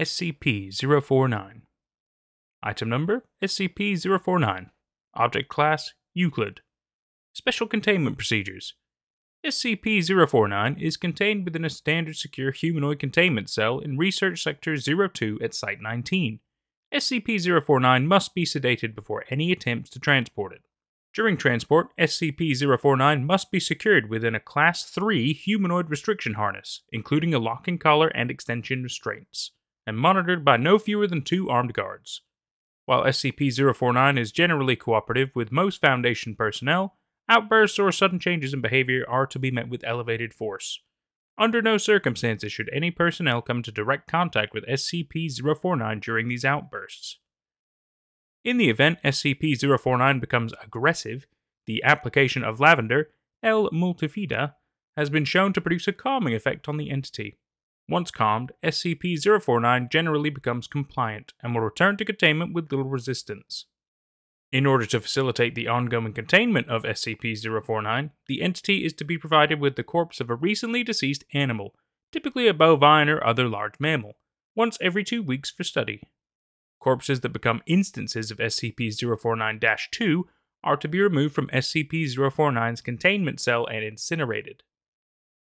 SCP 049. Item number SCP 049. Object Class Euclid. Special Containment Procedures SCP 049 is contained within a standard secure humanoid containment cell in Research Sector 02 at Site 19. SCP 049 must be sedated before any attempts to transport it. During transport, SCP 049 must be secured within a Class 3 humanoid restriction harness, including a locking collar and extension restraints, and monitored by no fewer than two armed guards. While SCP 049 is generally cooperative with most Foundation personnel, outbursts or sudden changes in behavior are to be met with elevated force. Under no circumstances should any personnel come into direct contact with SCP 049 during these outbursts. In the event SCP 049 becomes aggressive, the application of lavender, L. multifida, has been shown to produce a calming effect on the entity. Once calmed, SCP 049 generally becomes compliant and will return to containment with little resistance. In order to facilitate the ongoing containment of SCP 049, the entity is to be provided with the corpse of a recently deceased animal, typically a bovine or other large mammal, once every two weeks for study. Corpses that become instances of SCP 049 2 are to be removed from SCP 049's containment cell and incinerated.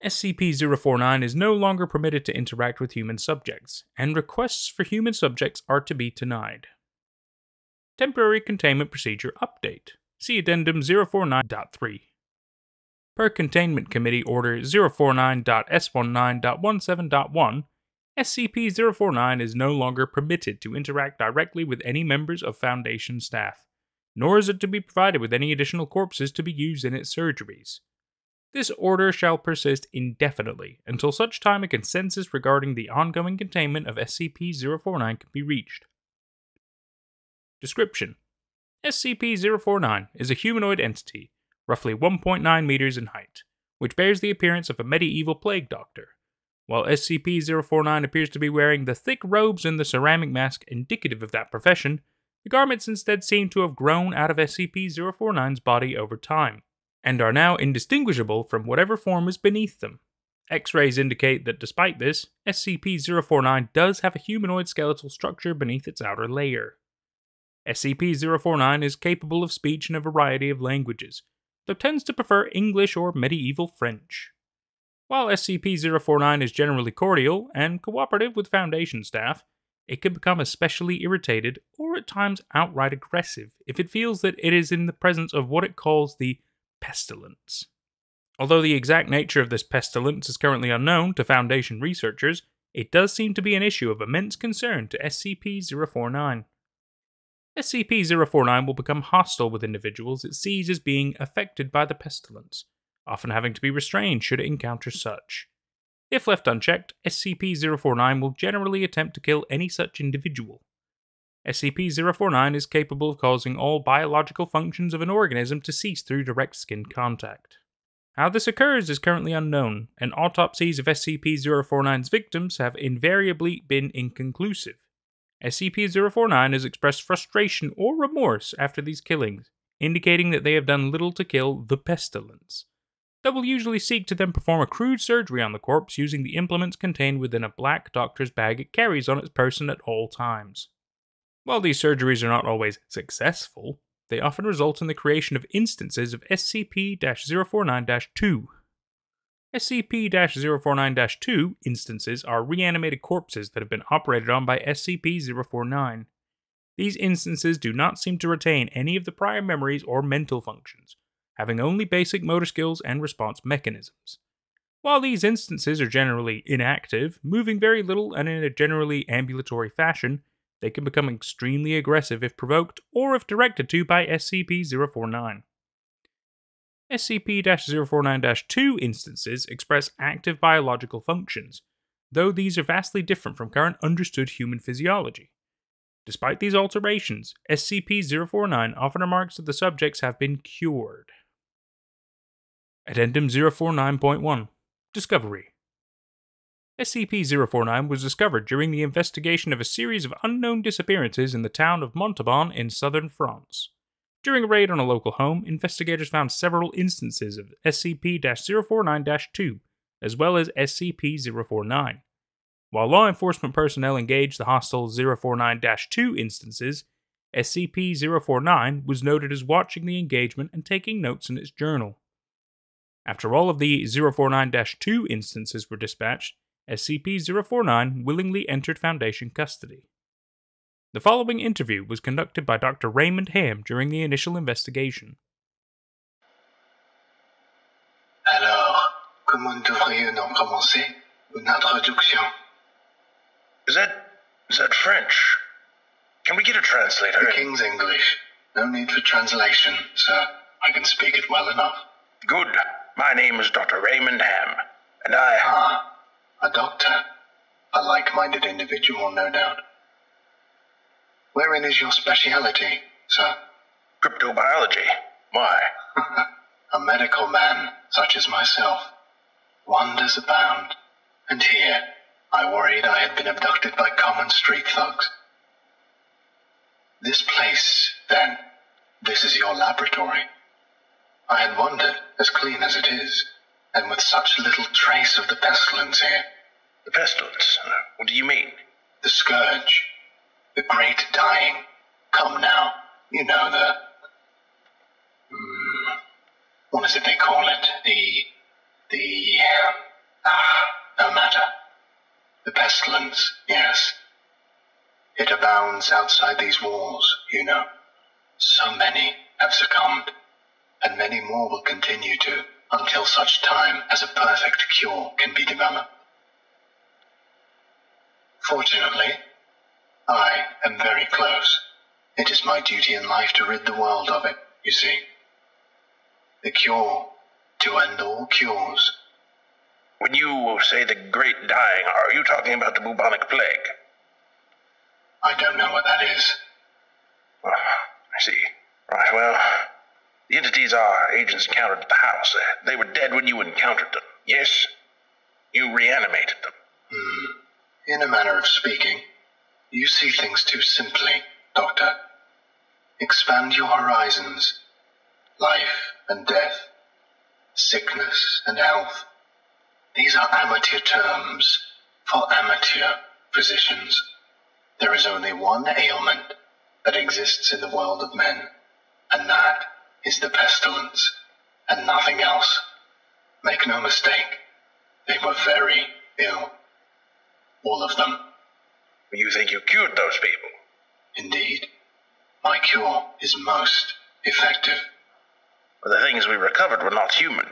SCP 049 is no longer permitted to interact with human subjects, and requests for human subjects are to be denied. Temporary Containment Procedure Update See Addendum 049.3. Per Containment Committee Order 049.S19.17.1, SCP 049 is no longer permitted to interact directly with any members of Foundation staff, nor is it to be provided with any additional corpses to be used in its surgeries. This order shall persist indefinitely until such time a consensus regarding the ongoing containment of SCP 049 can be reached. Description. SCP 049 is a humanoid entity, roughly 1.9 meters in height, which bears the appearance of a medieval plague doctor while SCP 049 appears to be wearing the thick robes and the ceramic mask indicative of that profession, the garments instead seem to have grown out of SCP 049's body over time, and are now indistinguishable from whatever form is beneath them. X rays indicate that despite this, SCP 049 does have a humanoid skeletal structure beneath its outer layer. SCP 049 is capable of speech in a variety of languages, though tends to prefer English or medieval French. While SCP 049 is generally cordial and cooperative with Foundation staff, it can become especially irritated or at times outright aggressive if it feels that it is in the presence of what it calls the pestilence. Although the exact nature of this pestilence is currently unknown to Foundation researchers, it does seem to be an issue of immense concern to SCP 049. SCP 049 will become hostile with individuals it sees as being affected by the pestilence, often having to be restrained should it encounter such. If left unchecked, SCP 049 will generally attempt to kill any such individual. SCP 049 is capable of causing all biological functions of an organism to cease through direct skin contact. How this occurs is currently unknown, and autopsies of SCP 049's victims have invariably been inconclusive. SCP 049 has expressed frustration or remorse after these killings, indicating that they have done little to kill the pestilence that will usually seek to then perform a crude surgery on the corpse using the implements contained within a black doctor's bag it carries on its person at all times. While these surgeries are not always successful, they often result in the creation of instances of SCP 049 2. SCP 049 2 instances are reanimated corpses that have been operated on by SCP 049. These instances do not seem to retain any of the prior memories or mental functions, having only basic motor skills and response mechanisms. While these instances are generally inactive, moving very little and in a generally ambulatory fashion, they can become extremely aggressive if provoked or if directed to by SCP 049. SCP 049 2 instances express active biological functions, though these are vastly different from current understood human physiology. Despite these alterations, SCP 049 often remarks that the subjects have been cured. Addendum 049.1 Discovery SCP 049 was discovered during the investigation of a series of unknown disappearances in the town of Montauban in southern France. During a raid on a local home, investigators found several instances of SCP 049 2, as well as SCP 049. While law enforcement personnel engaged the hostile 049 2 instances, SCP 049 was noted as watching the engagement and taking notes in its journal. After all of the 049 2 instances were dispatched, SCP 049 willingly entered Foundation custody. The following interview was conducted by Dr. Raymond Ham during the initial investigation. Alors, comment devrions-nous commencer une introduction? Is that is that French? Can we get a translator? The King's English. No need for translation, sir. I can speak it well enough. Good. My name is Dr. Raymond Ham, and I. Ah, a doctor. A like minded individual, no doubt. Wherein is your speciality, sir? Cryptobiology. Why? a medical man, such as myself. Wonders abound. And here, I worried I had been abducted by common street thugs. This place, then, this is your laboratory. I had wondered, as clean as it is, and with such little trace of the pestilence here. The pestilence? What do you mean? The scourge. The great dying. Come now. You know the. Mm, what is it they call it? The. The. Ah, no matter. The pestilence, yes. It abounds outside these walls, you know. So many have succumbed, and many more will continue to until such time as a perfect cure can be developed. Fortunately, I am very close. It is my duty in life to rid the world of it, you see. The cure to end all cures. When you say the great dying, are you talking about the bubonic plague? I don't know what that is. Oh, I see. Right, well, the entities our agents encountered at the house, uh, they were dead when you encountered them, yes? You reanimated them. Hmm. In a manner of speaking, you see things too simply, Doctor. Expand your horizons. Life and death, sickness and health. These are amateur terms for amateur physicians. There is only one ailment that exists in the world of men, and that is the pestilence, and nothing else. Make no mistake, they were very ill. All of them. You think you cured those people? Indeed. My cure is most effective. But the things we recovered were not human.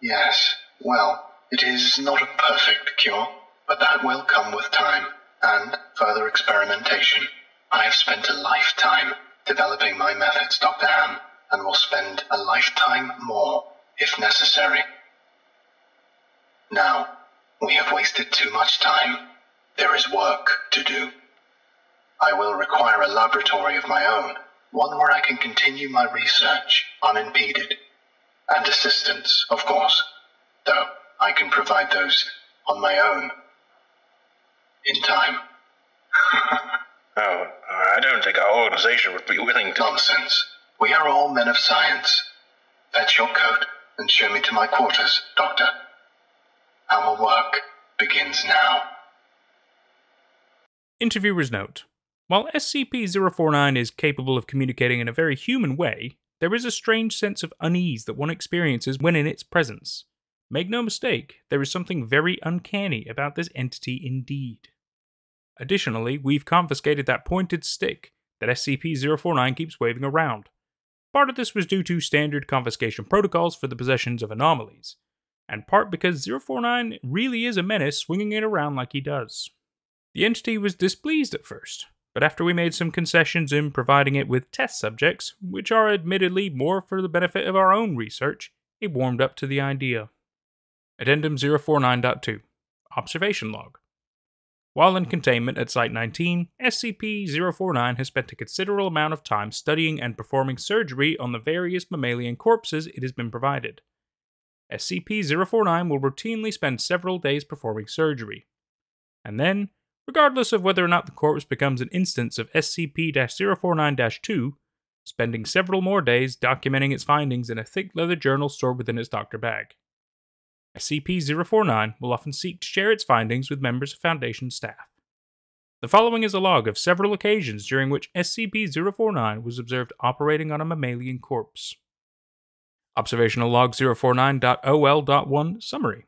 Yes, well, it is not a perfect cure. But that will come with time and further experimentation. I have spent a lifetime developing my methods, Dr. Ham, and will spend a lifetime more if necessary. Now, we have wasted too much time. There is work to do. I will require a laboratory of my own, one where I can continue my research unimpeded. And assistance, of course, though I can provide those on my own in time. oh, I don't think our organization would be willing to. Nonsense. We are all men of science. Fetch your coat and show me to my quarters, Doctor. Our work begins now. Interviewer's note. While SCP 049 is capable of communicating in a very human way, there is a strange sense of unease that one experiences when in its presence. Make no mistake, there is something very uncanny about this entity indeed. Additionally, we've confiscated that pointed stick that SCP 049 keeps waving around. Part of this was due to standard confiscation protocols for the possessions of anomalies, and part because 049 really is a menace swinging it around like he does. The entity was displeased at first, but after we made some concessions in providing it with test subjects, which are admittedly more for the benefit of our own research, it warmed up to the idea. Addendum 049.2 Observation Log while in containment at Site 19, SCP 049 has spent a considerable amount of time studying and performing surgery on the various mammalian corpses it has been provided. SCP 049 will routinely spend several days performing surgery. And then, regardless of whether or not the corpse becomes an instance of SCP 049 2, spending several more days documenting its findings in a thick leather journal stored within its doctor bag. SCP 049 will often seek to share its findings with members of Foundation staff. The following is a log of several occasions during which SCP 049 was observed operating on a mammalian corpse. Observational Log 049.OL.1 Summary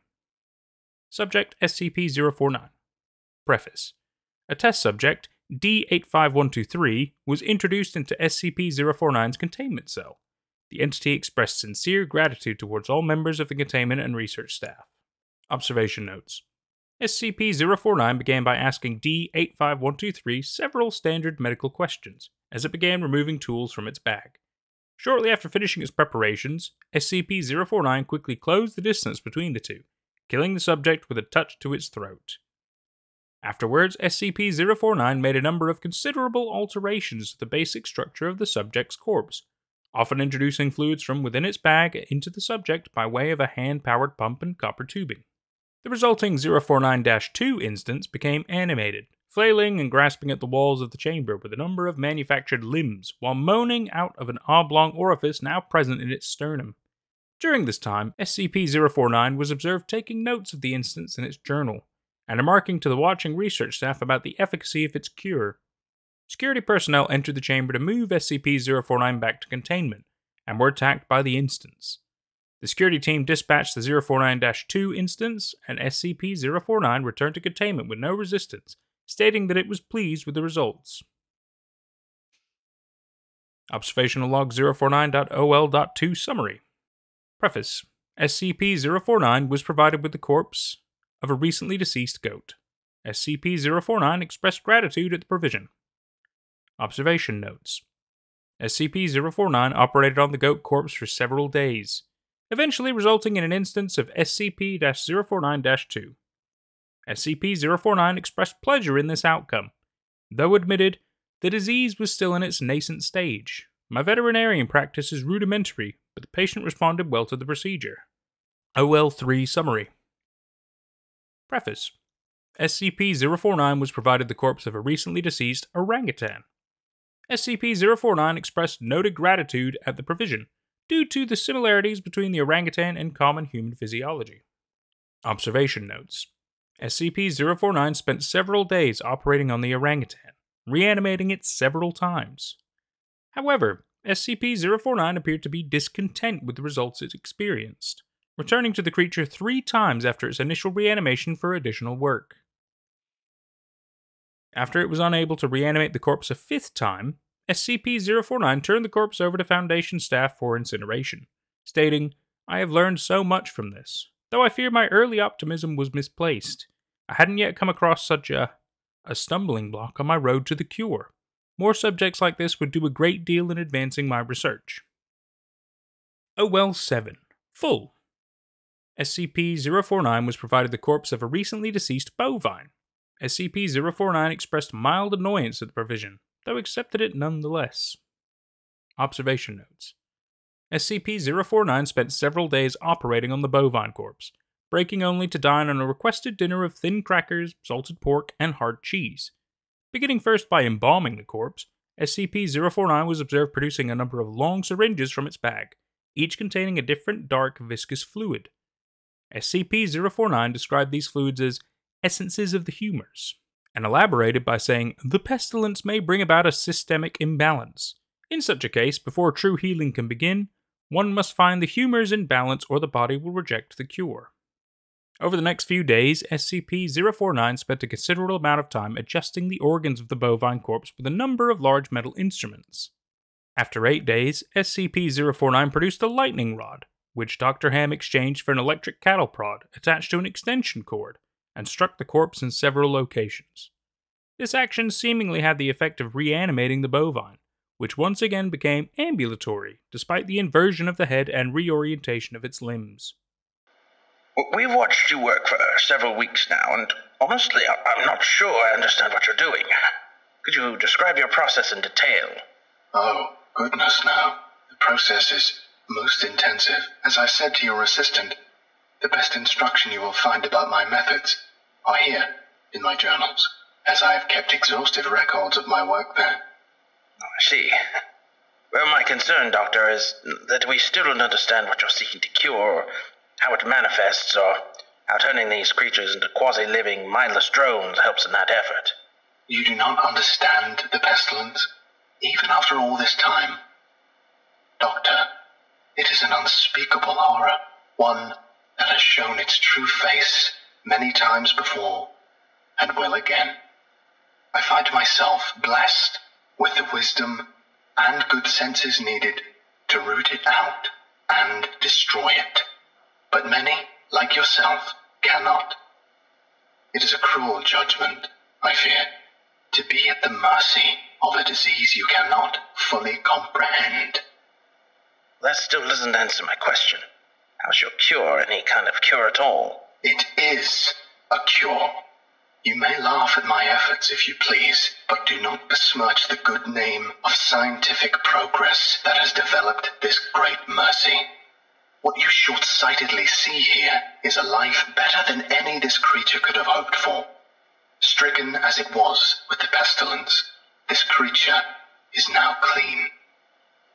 Subject SCP 049 Preface A test subject, D85123, was introduced into SCP 049's containment cell. The entity expressed sincere gratitude towards all members of the containment and research staff. Observation Notes SCP 049 began by asking D85123 several standard medical questions as it began removing tools from its bag. Shortly after finishing its preparations, SCP 049 quickly closed the distance between the two, killing the subject with a touch to its throat. Afterwards, SCP 049 made a number of considerable alterations to the basic structure of the subject's corpse, often introducing fluids from within its bag into the subject by way of a hand powered pump and copper tubing. The resulting 049 2 instance became animated, flailing and grasping at the walls of the chamber with a number of manufactured limbs, while moaning out of an oblong orifice now present in its sternum. During this time, SCP 049 was observed taking notes of the instance in its journal, and remarking to the watching research staff about the efficacy of its cure. Security personnel entered the chamber to move SCP 049 back to containment, and were attacked by the instance. The security team dispatched the 049 2 instance, and SCP 049 returned to containment with no resistance stating that it was pleased with the results. Observational Log 049.OL.2 Summary Preface SCP 049 was provided with the corpse of a recently deceased goat. SCP 049 expressed gratitude at the provision. Observation Notes SCP 049 operated on the goat corpse for several days, eventually resulting in an instance of SCP 049 2. SCP-049 expressed pleasure in this outcome, though admitted the disease was still in its nascent stage. My veterinarian practice is rudimentary, but the patient responded well to the procedure. OL3 Summary Preface SCP 049 was provided the corpse of a recently deceased orangutan. SCP 049 expressed noted gratitude at the provision, due to the similarities between the orangutan and common human physiology. Observation Notes SCP 049 spent several days operating on the orangutan, reanimating it several times. However, SCP 049 appeared to be discontent with the results it experienced, returning to the creature three times after its initial reanimation for additional work. After it was unable to reanimate the corpse a fifth time, SCP 049 turned the corpse over to Foundation staff for incineration, stating, I have learned so much from this though I fear my early optimism was misplaced. I hadn't yet come across such a, a stumbling block on my road to the cure. More subjects like this would do a great deal in advancing my research. Oh, OL 7 Full SCP 049 was provided the corpse of a recently deceased bovine. SCP 049 expressed mild annoyance at the provision, though accepted it nonetheless. Observation Notes SCP 049 spent several days operating on the bovine corpse, breaking only to dine on a requested dinner of thin crackers, salted pork, and hard cheese. Beginning first by embalming the corpse, SCP 049 was observed producing a number of long syringes from its bag, each containing a different dark viscous fluid. SCP 049 described these fluids as essences of the humors, and elaborated by saying the pestilence may bring about a systemic imbalance. In such a case, before true healing can begin, one must find the humors in balance or the body will reject the cure. Over the next few days, SCP 049 spent a considerable amount of time adjusting the organs of the bovine corpse with a number of large metal instruments. After eight days, SCP 049 produced a lightning rod, which Dr. Ham exchanged for an electric cattle prod attached to an extension cord, and struck the corpse in several locations. This action seemingly had the effect of reanimating the bovine, which once again became ambulatory despite the inversion of the head and reorientation of its limbs. We've watched you work for several weeks now, and honestly, I'm not sure I understand what you're doing. Could you describe your process in detail? Oh, goodness, now. The process is most intensive. As I said to your assistant, the best instruction you will find about my methods are here uh, in my journals, as I have kept exhaustive records of my work there. I see. Well, my concern, Doctor, is that we still don't understand what you're seeking to cure, how it manifests or how turning these creatures into quasi living, mindless drones helps in that effort. You do not understand the pestilence, even after all this time. Doctor, it is an unspeakable horror, one that has shown its true face many times before and will again. I find myself blessed with the wisdom and good senses needed to root it out and destroy it. But many, like yourself, cannot. It is a cruel judgment, I fear, to be at the mercy of a disease you cannot fully comprehend. That still doesn't answer my question. How's your cure any kind of cure at all? It is a cure. You may laugh at my efforts if you please, but do not besmirch the good name of scientific progress that has developed this great mercy. What you short sightedly see here is a life better than any this creature could have hoped for. Stricken as it was with the pestilence, this creature is now clean,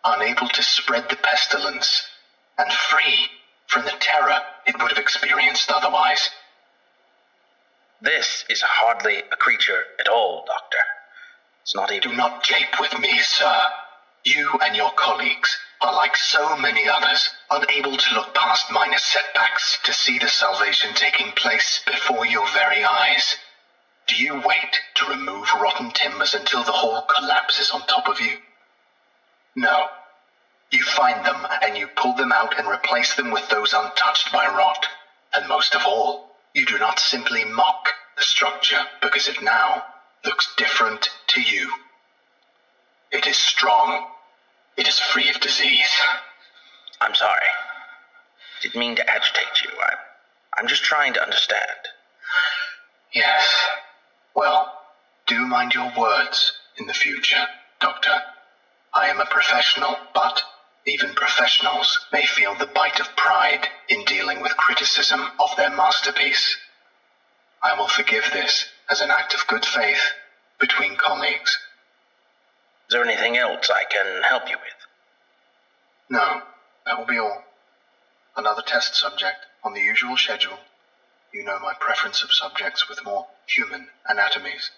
unable to spread the pestilence, and free from the terror it would have experienced otherwise. This is hardly a creature at all, Doctor. It's not even. Do not jape with me, sir. You and your colleagues are like so many others, unable to look past minor setbacks to see the salvation taking place before your very eyes. Do you wait to remove rotten timbers until the whole collapses on top of you? No. You find them and you pull them out and replace them with those untouched by rot. And most of all, you do not simply mock the structure because it now looks different to you. It is strong. It is free of disease. I'm sorry. Didn't mean to agitate you. I, I'm just trying to understand. Yes. Well, do mind your words in the future, Doctor. I am a professional, but even professionals may feel the bite of pride in dealing with criticism of their masterpiece. I will forgive this as an act of good faith between colleagues. Is there anything else I can help you with? No, that will be all. Another test subject on the usual schedule. You know my preference of subjects with more human anatomies.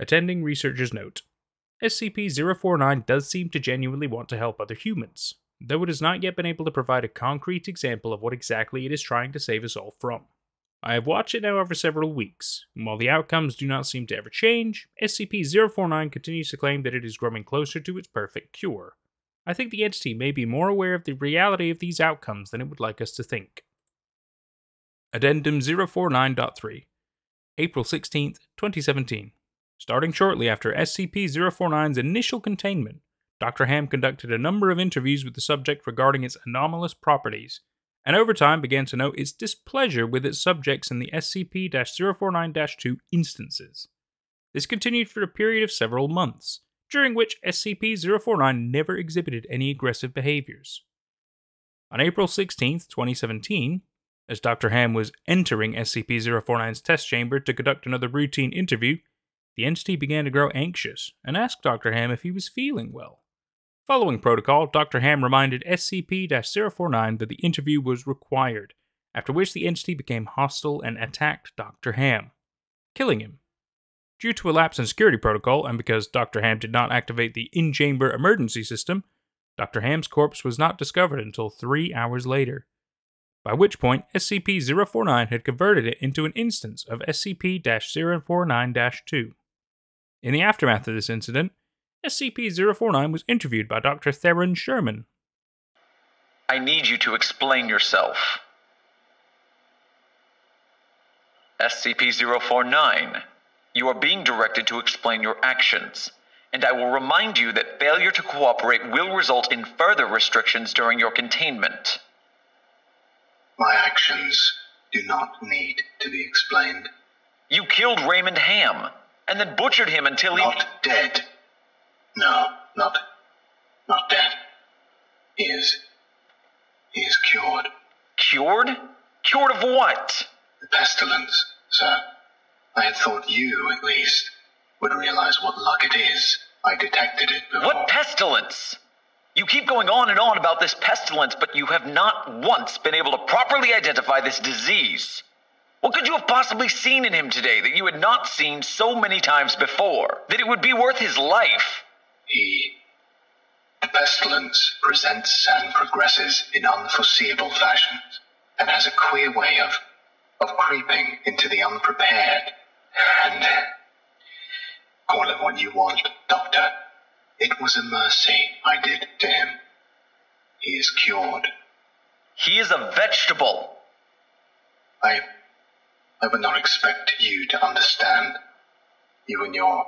Attending researcher's note SCP 049 does seem to genuinely want to help other humans, though it has not yet been able to provide a concrete example of what exactly it is trying to save us all from. I have watched it now over several weeks, and while the outcomes do not seem to ever change, SCP 049 continues to claim that it is growing closer to its perfect cure. I think the entity may be more aware of the reality of these outcomes than it would like us to think. Addendum 049.3 April 16th, 2017. Starting shortly after SCP 049's initial containment, Dr. Ham conducted a number of interviews with the subject regarding its anomalous properties, and over time began to note its displeasure with its subjects in the SCP 049 2 instances. This continued for a period of several months, during which SCP 049 never exhibited any aggressive behaviors. On April 16, 2017, as Dr. Ham was entering SCP 049's test chamber to conduct another routine interview, the entity began to grow anxious and asked Dr. Ham if he was feeling well. Following protocol, Dr. Ham reminded SCP 049 that the interview was required, after which the entity became hostile and attacked Dr. Ham, killing him. Due to a lapse in security protocol, and because Dr. Ham did not activate the in chamber emergency system, Dr. Ham's corpse was not discovered until three hours later, by which point SCP 049 had converted it into an instance of SCP 049 2. In the aftermath of this incident, SCP 049 was interviewed by Dr. Theron Sherman. I need you to explain yourself. SCP 049, you are being directed to explain your actions, and I will remind you that failure to cooperate will result in further restrictions during your containment. My actions do not need to be explained. You killed Raymond Ham, and then butchered him until he. Not dead. No, not, not dead. He is, he is cured. Cured? Cured of what? The pestilence, sir. I had thought you, at least, would realize what luck it is. I detected it before. What pestilence? You keep going on and on about this pestilence, but you have not once been able to properly identify this disease. What could you have possibly seen in him today that you had not seen so many times before? That it would be worth his life? He. The pestilence presents and progresses in unforeseeable fashions, and has a queer way of. of creeping into the unprepared. And. Call it what you want, Doctor. It was a mercy I did to him. He is cured. He is a vegetable. I. I would not expect you to understand. You and your.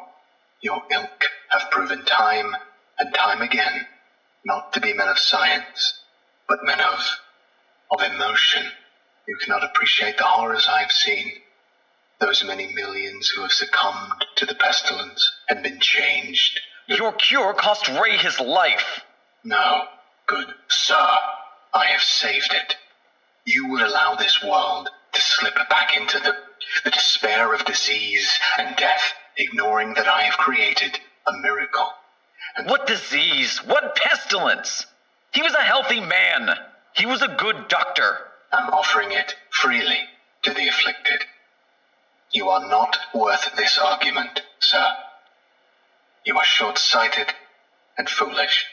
your ilk have proven time and time again not to be men of science, but men of. of emotion. You cannot appreciate the horrors I have seen. Those many millions who have succumbed to the pestilence and been changed. Your cure cost Ray his life. No, good sir, I have saved it. You would allow this world to slip back into the, the despair of disease and death, ignoring that I have created a miracle. And What disease? What pestilence? He was a healthy man. He was a good doctor. I'm offering it freely to the afflicted. You are not worth this argument, sir. You are short sighted and foolish.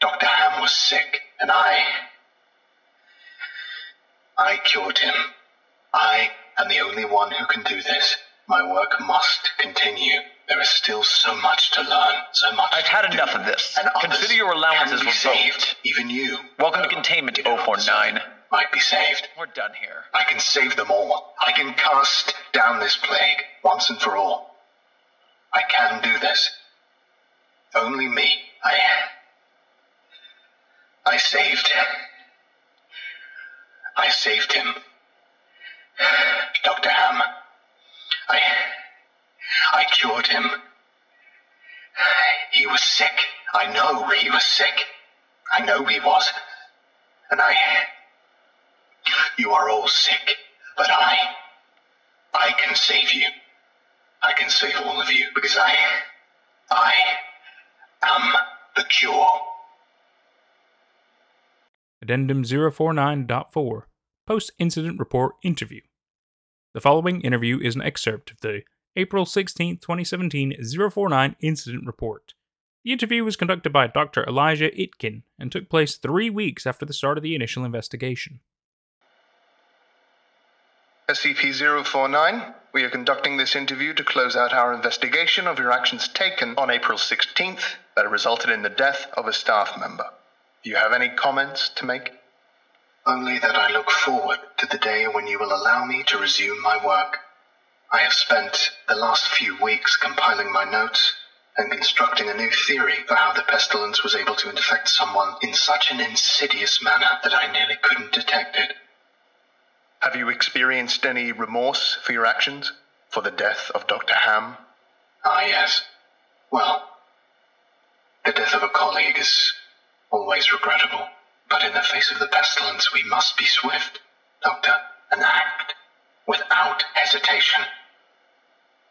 Dr. Ham was sick, and I. I cured him. I am the only one who can do this. My work must continue. There is still so much to learn, so much. I've had do, enough of this. And Consider your allowances can be saved. Even you. Welcome to containment, you 049. Might be saved. We're done here. I can save them all. I can cast down this plague once and for all. I can do this. Only me. I. I saved. him. I saved him. Dr. Ham. I. I cured him. He was sick. I know he was sick. I know he was. And I. You are all sick, but I. I can save you. I can save all of you because I. I am the cure. Addendum 049.4 Post Incident Report Interview. The following interview is an excerpt of the April 16, 2017 049 Incident Report. The interview was conducted by Dr. Elijah Itkin and took place three weeks after the start of the initial investigation. SCP-049, we are conducting this interview to close out our investigation of your actions taken on April 16th that resulted in the death of a staff member. Do you have any comments to make? Only that I look forward to the day when you will allow me to resume my work. I have spent the last few weeks compiling my notes and constructing a new theory for how the pestilence was able to infect someone in such an insidious manner that I nearly couldn't detect it. Have you experienced any remorse for your actions? For the death of Dr. Ham? Ah, yes. Well, the death of a colleague is always regrettable, but in the face of the pestilence, we must be swift, Doctor, and act without hesitation.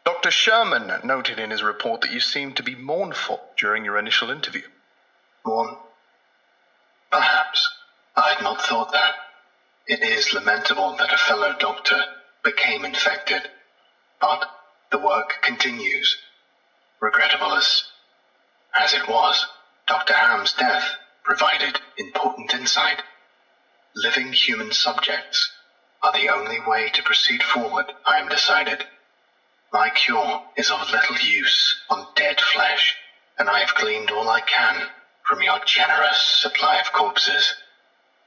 Dr. Sherman noted in his report that you seemed to be mournful during your initial interview. Mourn? Perhaps. I had not thought that. It is lamentable that a fellow doctor became infected, but the work continues. Regrettable as, as it was, Dr. Ham's death provided important insight. Living human subjects are the only way to proceed forward, I am decided. My cure is of little use on dead flesh, and I have gleaned all I can from your generous supply of corpses.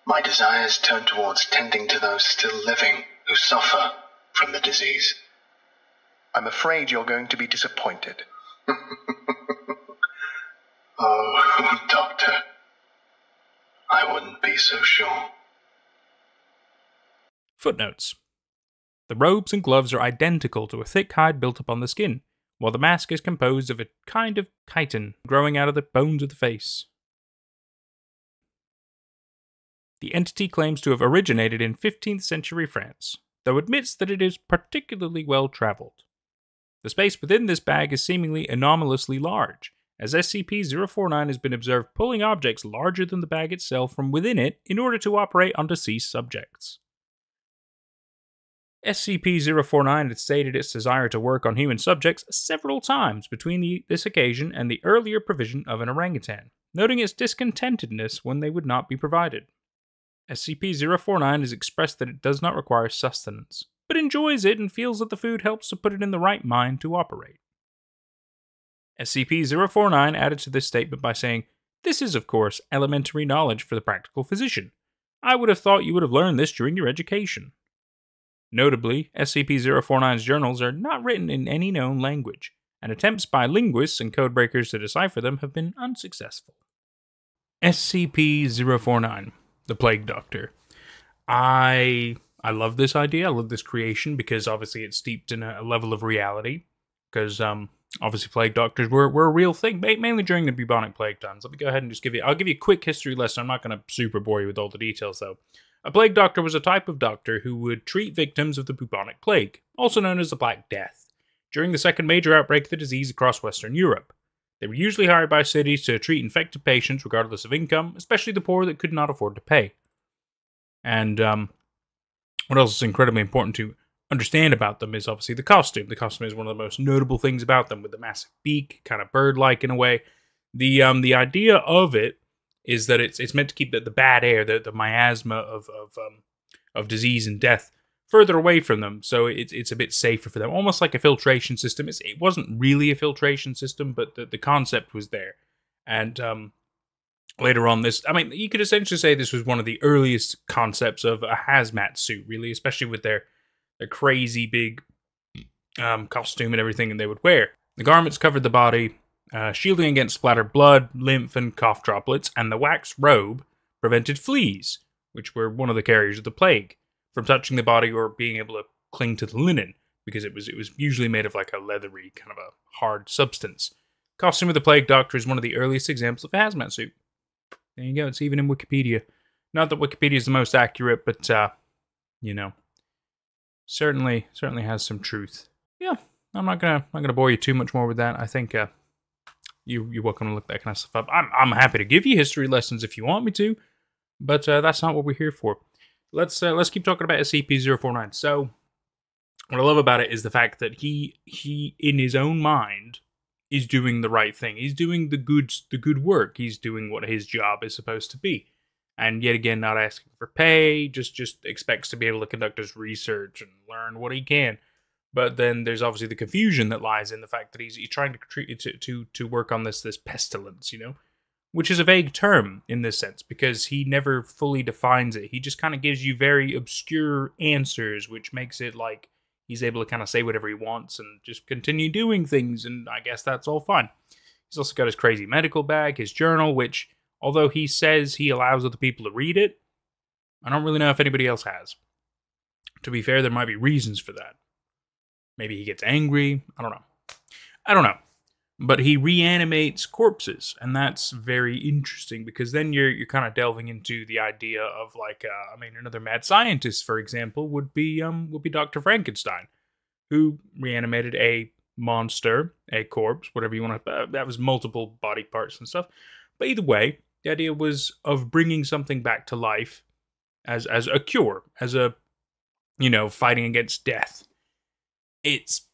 My desires turn towards tending to those still living who suffer from the disease. I'm afraid you're going to be disappointed. Oh, Doctor, I wouldn't be so sure. Footnotes The robes and gloves are identical to a thick hide built upon the skin, while the mask is composed of a kind of chitin growing out of the bones of the face. The entity claims to have originated in 15th century France, though admits that it is particularly well traveled. The space within this bag is seemingly anomalously large, as SCP 049 has been observed pulling objects larger than the bag itself from within it in order to operate on deceased subjects. SCP 049 had stated its desire to work on human subjects several times between the, this occasion and the earlier provision of an orangutan, noting its discontentedness when they would not be provided. SCP 049 has expressed that it does not require sustenance, but enjoys it and feels that the food helps to put it in the right mind to operate. SCP 049 added to this statement by saying, This is, of course, elementary knowledge for the practical physician. I would have thought you would have learned this during your education. Notably, SCP 049's journals are not written in any known language, and attempts by linguists and codebreakers to decipher them have been unsuccessful. SCP 049, the Plague Doctor. I I love this idea. I love this creation because obviously it's steeped in a, level of reality. Because um, obviously plague doctors were, were a real thing, mainly during the bubonic plague times. Let me go ahead and just give you. I'll give you a quick history lesson. I'm not going to super bore you with all the details though. A plague doctor was a type of doctor who would treat victims of the bubonic plague, also known as the Black Death, during the second major outbreak of the disease across Western Europe. They were usually hired by cities to treat infected patients regardless of income, especially the poor that could not afford to pay. And um, what else is incredibly important to understand about them is obviously the costume. The costume is one of the most notable things about them, with the massive beak, kind of bird-like in a way. The um, the idea of it is that it's it's meant to keep the, the bad air, the, the miasma of of um, of disease and death further away from them, so it's it's a bit safer for them, almost like a filtration system. It's, it wasn't really a filtration system, but the, the concept was there. And um, later on, this I mean, you could essentially say this was one of the earliest concepts of a hazmat suit, really, especially with their their crazy big um, costume and everything that they would wear. The garments covered the body, uh, shielding against splattered blood, lymph, and cough droplets, and the wax robe prevented fleas, which were one of the carriers of the plague, from touching the body or being able to cling to the linen, because it was it was usually made of like a leathery kind of a hard substance. Costume of the plague doctor is one of the earliest examples of a hazmat suit. There you go. It's even in Wikipedia. Not that Wikipedia is the most accurate, but uh, you know, certainly certainly has some truth. Yeah, I'm not gonna not gonna bore you too much more with that. I think uh, you, you're welcome to look that kind of stuff up. I'm, I'm happy to give you history lessons if you want me to, but uh, that's not what we're here for. Let's uh, let's keep talking about SCP-049. So, what I love about it is the fact that he he in his own mind is doing the right thing. He's doing the good the good work. He's doing what his job is supposed to be. And yet again, not asking for pay, just just expects to be able to conduct his research and learn what he can. But then there's obviously the confusion that lies in the fact that he's, he's trying to, treat, to to to work on this this pestilence, you know, which is a vague term in this sense because he never fully defines it. He just kind of gives you very obscure answers, which makes it like he's able to kind of say whatever he wants and just continue doing things. And I guess that's all fine. He's also got his crazy medical bag, his journal, which although he says he allows other people to read it, I don't really know if anybody else has. To be fair, there might be reasons for that. Maybe he gets angry. I don't know. I don't know. But he reanimates corpses, and that's very interesting because then you're you're kind of delving into the idea of like uh, I mean another mad scientist, for example, would be um would be Doctor Frankenstein, who reanimated a monster, a corpse, whatever you want to. Uh, that was multiple body parts and stuff. But either way, the idea was of bringing something back to life as as a cure, as a you know fighting against death it's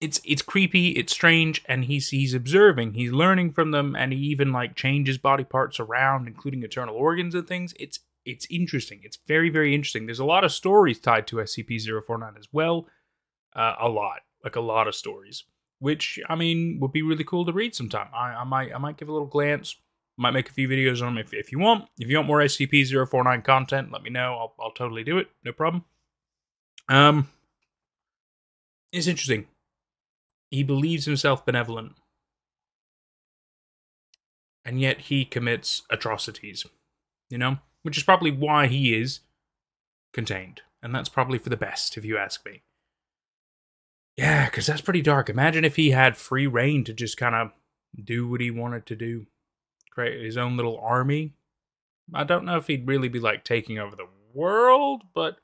it's it's creepy, it's strange, and he's he's observing, he's learning from them, and he even like changes body parts around, including internal organs and things. It's it's interesting. It's very very interesting. There's a lot of stories tied to SCP-049 as well. Uh, a lot, like a lot of stories, which I mean would be really cool to read sometime. I, I might I might give a little glance. Might make a few videos on them if, if you want. If you want more SCP-049 content, let me know. I'll I'll totally do it. No problem. Um, it's interesting. He believes himself benevolent, and yet he commits atrocities, you know? Which is probably why he is contained. And that's probably for the best, if you ask me. Yeah, because that's pretty dark. Imagine if he had free reign to just kind of do what he wanted to do, create his own little army. I don't know if he'd really be like taking over the world, but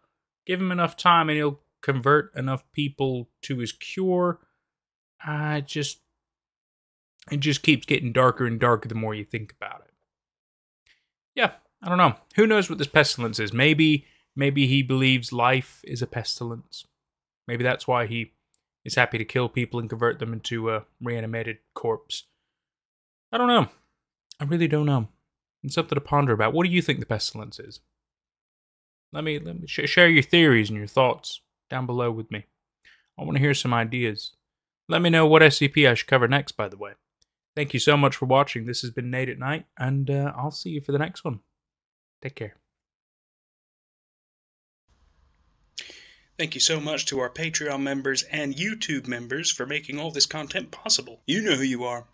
give him enough time and he'll convert enough people to his cure. I just it just keeps getting darker and darker the more you think about it. Yeah, I don't know. Who knows what this pestilence is? Maybe maybe he believes life is a pestilence. Maybe that's why he is happy to kill people and convert them into a reanimated corpse. I don't know. I really don't know. It's something to ponder about. What do you think the pestilence is? Let me let me sh- share your theories and your thoughts down below with me. I want to hear some ideas. Let me know what SCP I should cover next, by the way. Thank you so much for watching. This has been Nate at Night, and uh, I'll see you for the next one. Take care. Thank you so much to our Patreon members and YouTube members for making all this content possible. You know who you are.